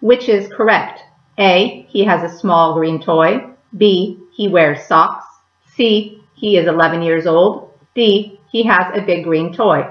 Which is correct? A. He has a small green toy. B. He wears socks. C. He is 11 years old. D. He has a big green toy.